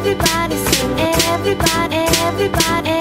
everybody sing, everybody, everybody.